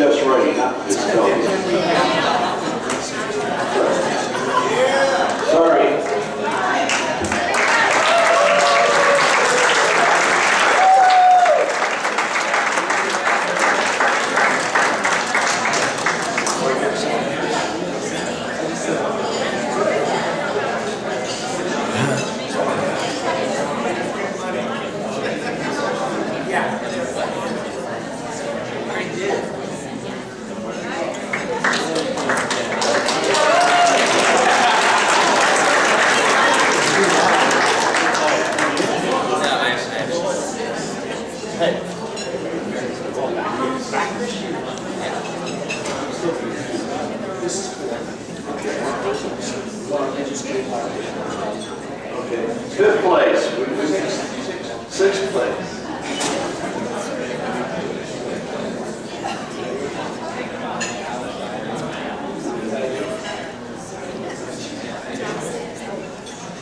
That's right. Fifth place. Sixth place.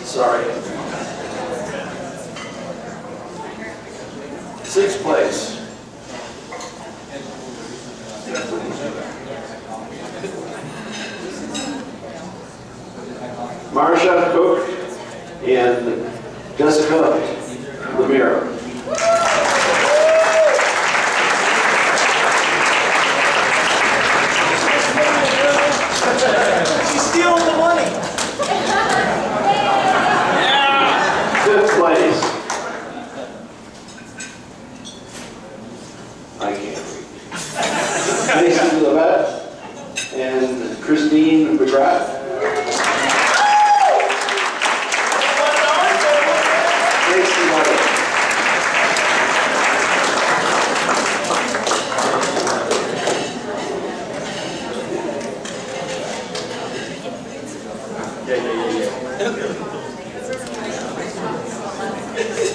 Sorry. Sixth place. chef cook, and Jessica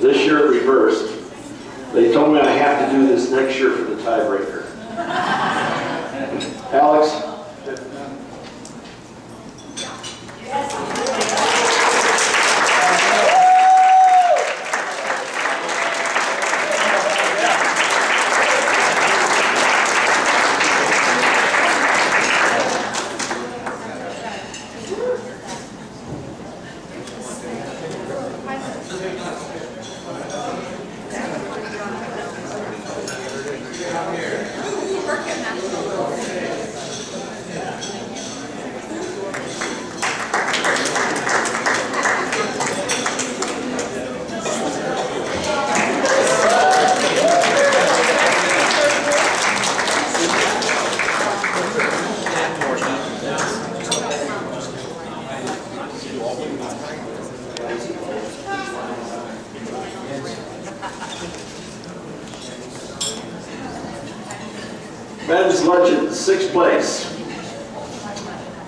This year it reversed. They told me I have to do this next year for the tiebreaker. Alex? Men's luncheon, sixth place.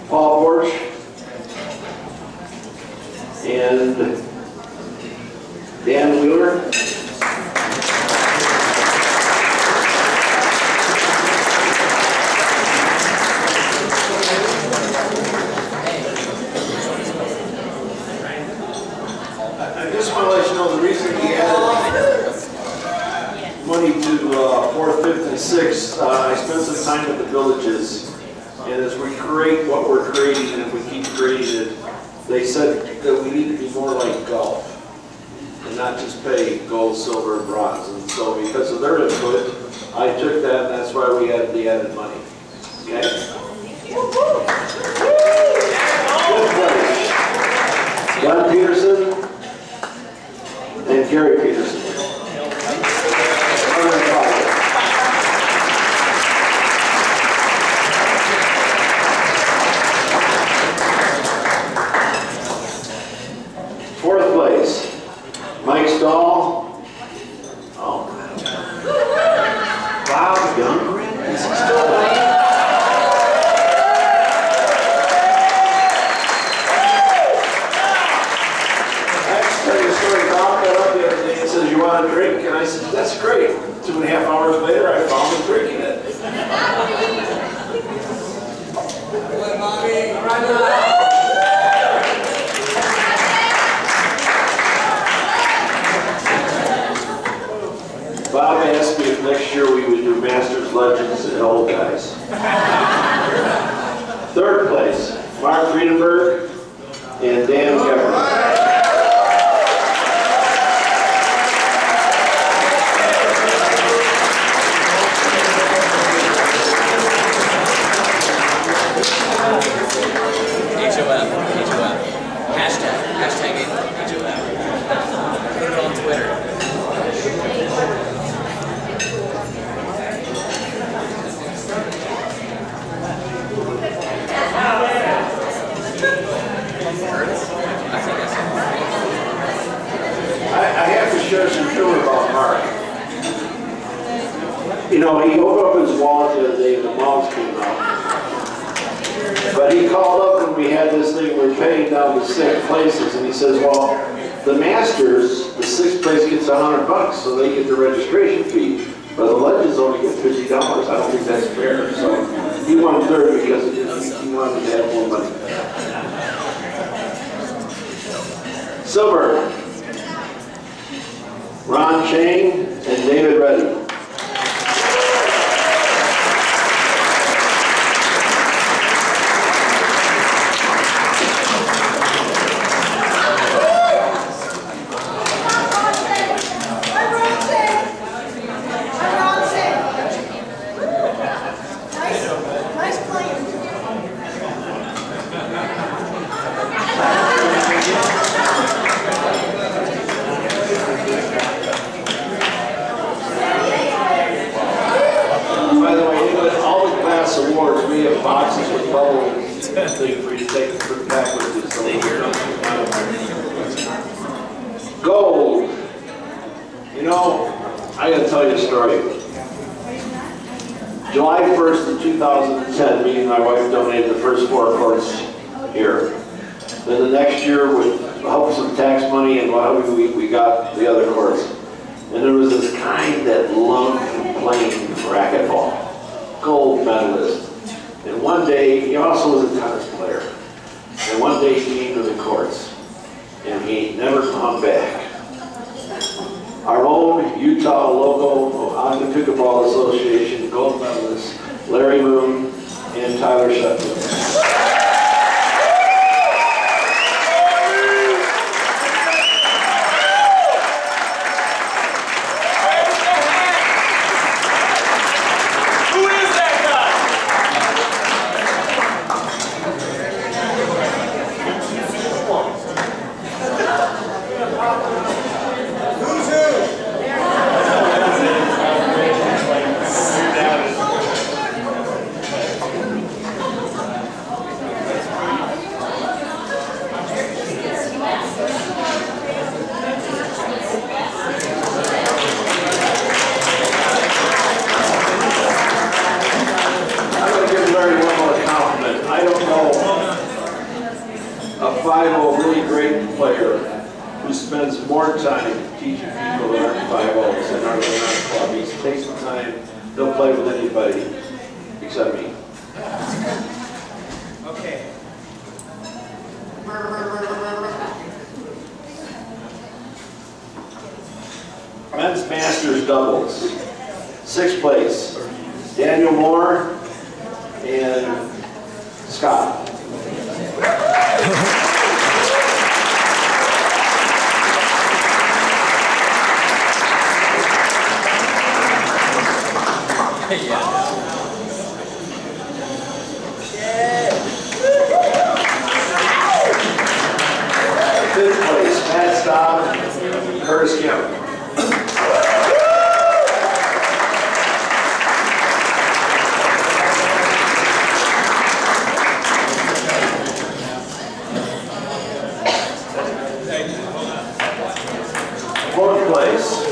Paul Borch. And Dan Wheeler. I I just want to let you know, the reason we added money to uh, fourth, fifth, and sixth, uh, I spent some time with the villages, and as we create what we're creating, and if we keep creating it, they said that we need to be more like golf, and not just pay gold, silver, and bronze, and so because of their input, I took that, and that's why we had the added money, okay? Glenn Peterson and Gary Peterson. Came out. But he called up and we had this thing, we're paying down to six places, and he says, well, the Masters, the sixth place gets a hundred bucks, so they get the registration fee. But the Legends only get fifty dollars, I don't think that's fair, so he won third because he wanted to have more money. Silver, Ron Chang and David Reddy. Nice playing. By the way, England, all the class awards, we have boxes with bubble thing for you to take and put back with you. so you don't- Gold. You know, I gotta tell you a story. July 1st of 2010, me and my wife donated the first four courts here. Then the next year, with the help of some tax money and what we, we got the other courts. And there was this guy that loved playing racquetball, gold medalist. And one day, he also was a tennis player. And one day he came to the courts, and he never come back. Our own Utah local Ogden Pickleball Association gold medalist, Larry Moon and Tyler Sheffield. Who is that guy? I'm gonna give Larry one more compliment. I don't know a 5 really great player who spends more time teaching people that aren't 5 than are in our club. He takes the time, he'll play with anybody except me. Okay. Men's Masters doubles. Sixth place, Daniel Moore and Scott. Fifth place, Matt Staub, Curtis Kemp. Fourth place,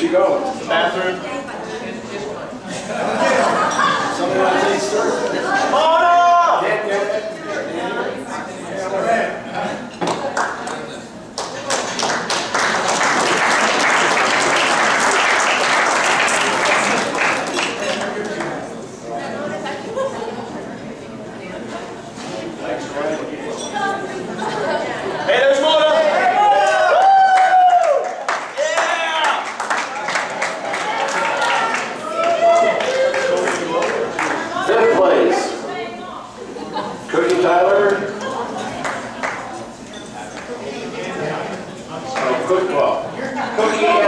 Where'd you go? The bathroom. Somebody want sir. Oh, football. Cooking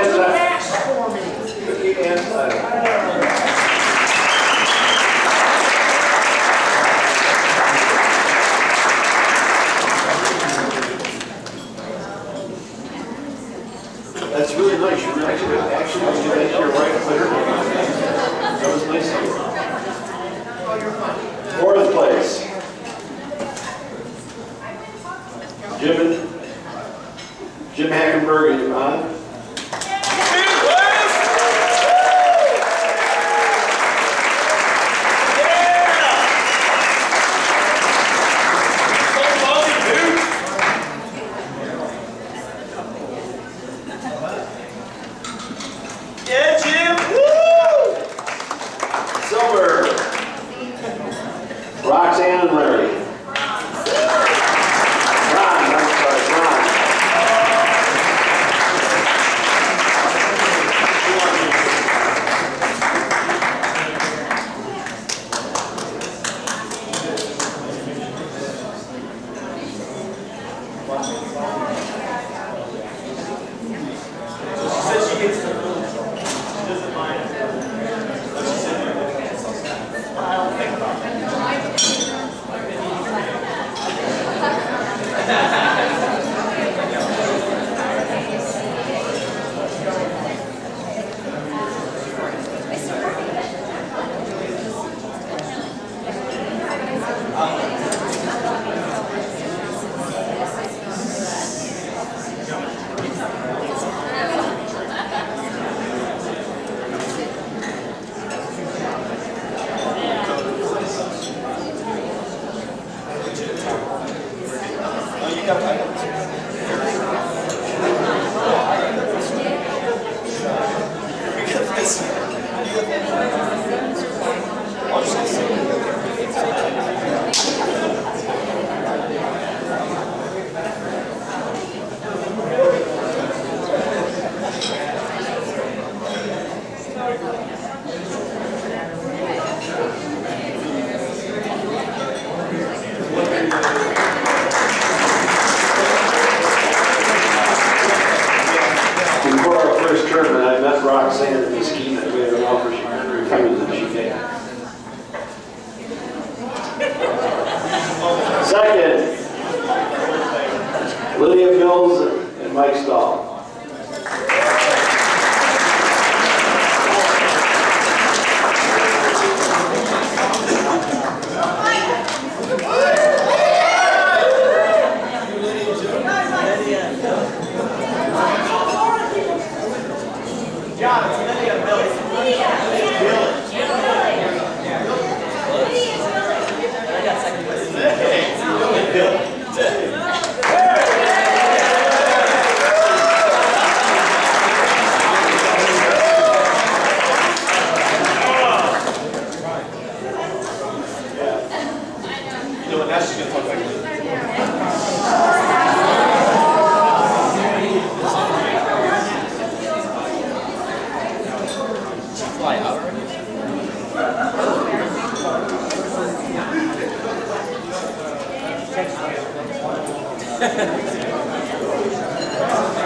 Obrigado.